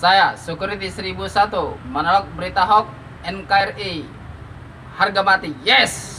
Saya, Security 1001, menolak berita hoax NKRI. Harga mati, yes!